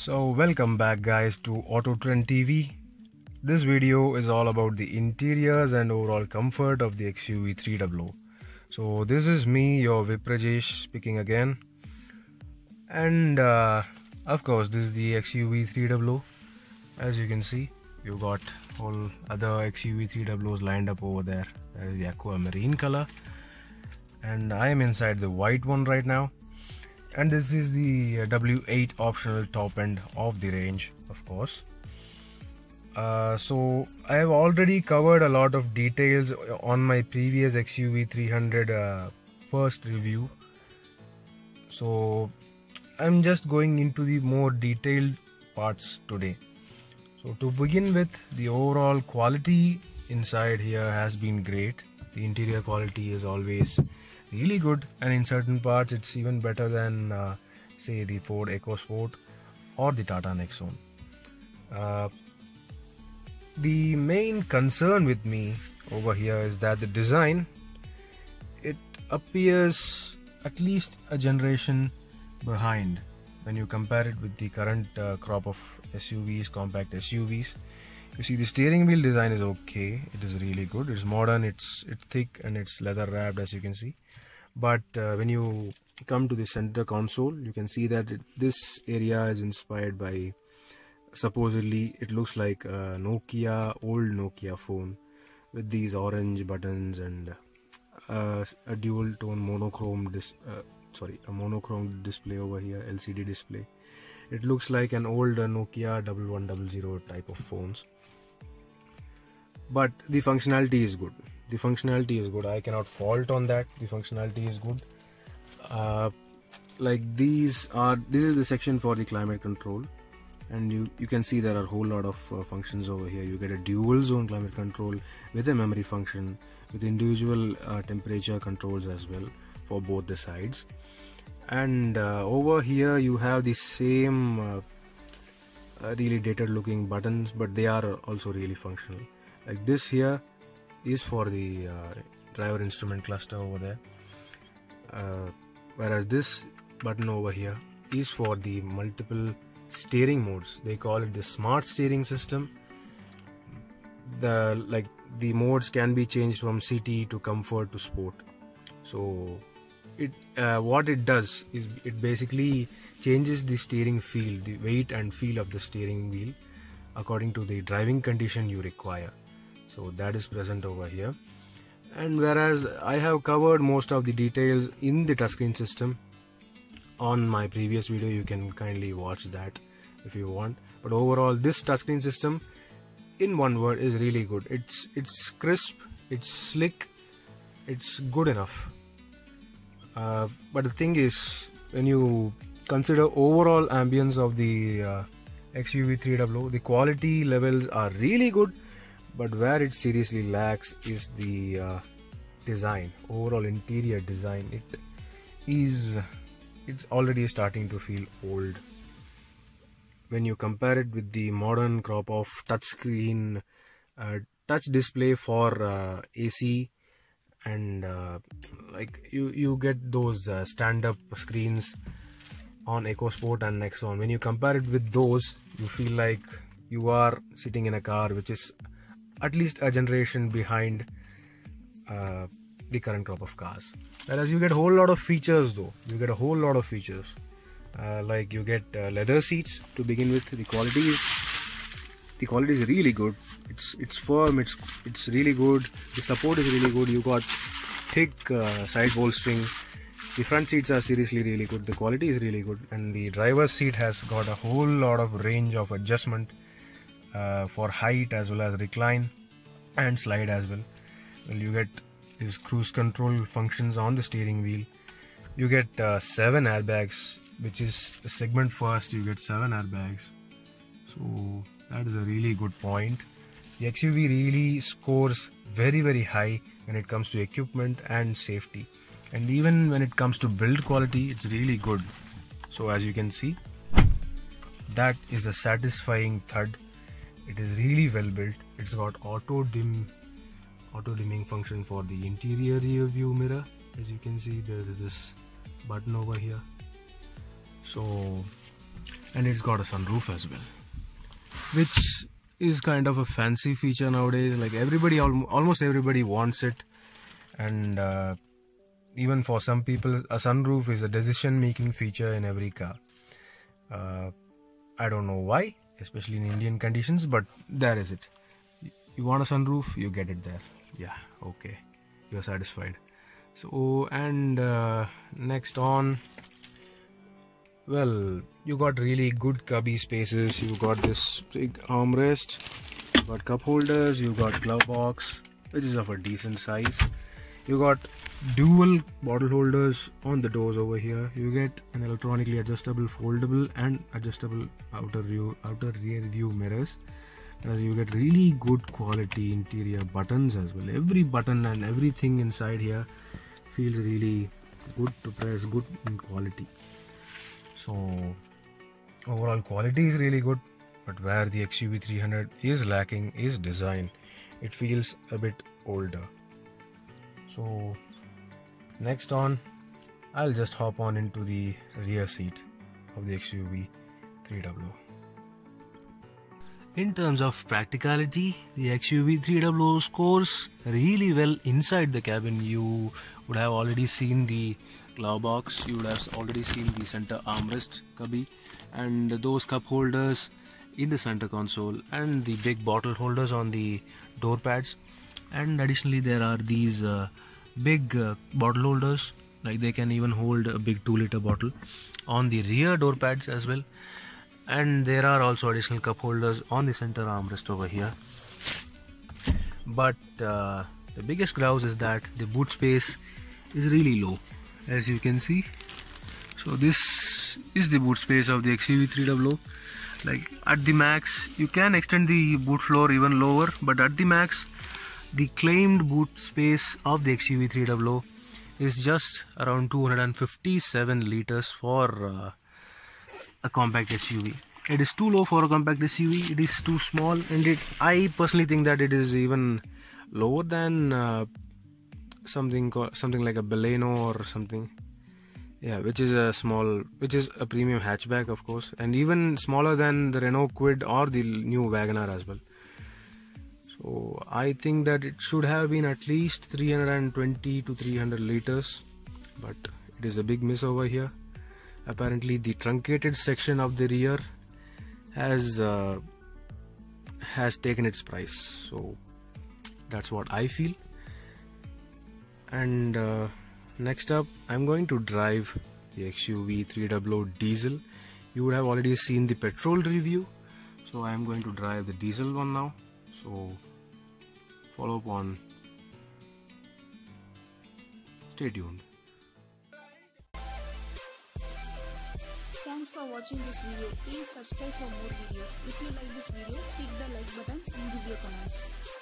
So welcome back guys to Auto Trend TV. This video is all about the interiors and overall comfort of the XUV 300. So this is me, your Viprajesh speaking again. And uh, of course this is the XUV 300. As you can see, you got all other XUV 300s lined up over there. That is the aquamarine color. And I am inside the white one right now and this is the uh, W8 optional top end of the range of course. Uh, so I have already covered a lot of details on my previous XUV 300 uh, first review. So I'm just going into the more detailed parts today. So to begin with the overall quality inside here has been great. The interior quality is always really good and in certain parts it's even better than uh, say the Ford EcoSport or the Tata Nexon. Uh, the main concern with me over here is that the design it appears at least a generation behind when you compare it with the current uh, crop of SUVs, compact SUVs. You see the steering wheel design is okay. It is really good. It's modern. It's it's thick and it's leather wrapped as you can see but uh, when you come to the center console you can see that it, this area is inspired by supposedly it looks like a Nokia old Nokia phone with these orange buttons and uh, a dual tone monochrome dis uh, sorry a monochrome display over here LCD display it looks like an old Nokia 1100 type of phones but the functionality is good. The functionality is good. I cannot fault on that. The functionality is good. Uh, like these are this is the section for the climate control. And you you can see there are a whole lot of uh, functions over here. You get a dual zone climate control with a memory function with individual uh, temperature controls as well for both the sides. And uh, over here you have the same uh, really dated looking buttons but they are also really functional like this here is for the uh, driver instrument cluster over there. Uh, whereas this button over here is for the multiple steering modes. They call it the smart steering system. The like the modes can be changed from city to comfort to sport. So it uh, what it does is it basically changes the steering feel the weight and feel of the steering wheel according to the driving condition you require so that is present over here. And whereas I have covered most of the details in the touchscreen system on my previous video you can kindly watch that if you want. But overall this touchscreen system in one word is really good. It's it's crisp it's slick it's good enough. Uh, but the thing is when you consider overall ambience of the uh, XUV 300 the quality levels are really good but where it seriously lacks is the uh, design overall interior design. It is it's already starting to feel old. When you compare it with the modern crop of touchscreen uh, touch display for uh, AC and uh, like you you get those uh, stand up screens on EcoSport and Nexon. When you compare it with those you feel like you are sitting in a car which is at least a generation behind uh, the current crop of cars. Whereas you get a whole lot of features though. You get a whole lot of features. Uh, like you get uh, leather seats to begin with. The quality is the quality is really good. It's it's firm. It's it's really good. The support is really good. You got thick uh, side bolstering. The front seats are seriously really good. The quality is really good, and the driver's seat has got a whole lot of range of adjustment uh, for height as well as recline and slide as well. Well you get these cruise control functions on the steering wheel. You get uh, seven airbags which is segment first you get seven airbags. So that is a really good point. The xuv really scores very very high when it comes to equipment and safety. And even when it comes to build quality it's really good. So as you can see that is a satisfying thud it is really well built. It's got auto dim auto dimming function for the interior rear view mirror as you can see there is this button over here. So and it's got a sunroof as well which is kind of a fancy feature nowadays. Like everybody almost everybody wants it. And uh, even for some people a sunroof is a decision making feature in every car. Uh, i don't know why especially in indian conditions but there is it. You want a sunroof you get it there. Yeah okay. You're satisfied. So and uh, next on well you got really good cubby spaces. You got this big armrest you got cup holders you got glove box which is of a decent size you got dual bottle holders on the doors over here. You get an electronically adjustable foldable and adjustable outer view outer rear view mirrors. As you get really good quality interior buttons as well. Every button and everything inside here feels really good to press good in quality. So overall quality is really good but where the XUV 300 is lacking is design. It feels a bit older so next on I'll just hop on into the rear seat of the XUV 300. in terms of practicality, the XUV 300 scores really well inside the cabin. You would have already seen the glove box, you would have already seen the center armrest cubby and those cup holders in the center console and the big bottle holders on the door pads and additionally there are these uh, big uh, bottle holders. Like they can even hold a big 2 liter bottle on the rear door pads as well. And there are also additional cup holders on the center armrest over here. But uh, the biggest grouse is that the boot space is really low as you can see. So this is the boot space of the XUV 300 like at the max you can extend the boot floor even lower but at the max the claimed boot space of the XUV 300 is just around 257 liters for uh, a compact SUV. It is too low for a compact SUV. It is too small, and it. I personally think that it is even lower than uh, something something like a Baleno or something. Yeah, which is a small, which is a premium hatchback, of course, and even smaller than the Renault Kwid or the new WagonR as well. So I think that it should have been at least 320 to 300 liters, but it is a big miss over here. Apparently the truncated section of the rear has uh, has taken its price. So that's what I feel. And uh, next up I'm going to drive the XUV 300 diesel. You would have already seen the petrol review. So I am going to drive the diesel one now. So follow up on stay tuned Thanks for watching this video. Please subscribe for more videos. If you like this video, click the like buttons and give your comments.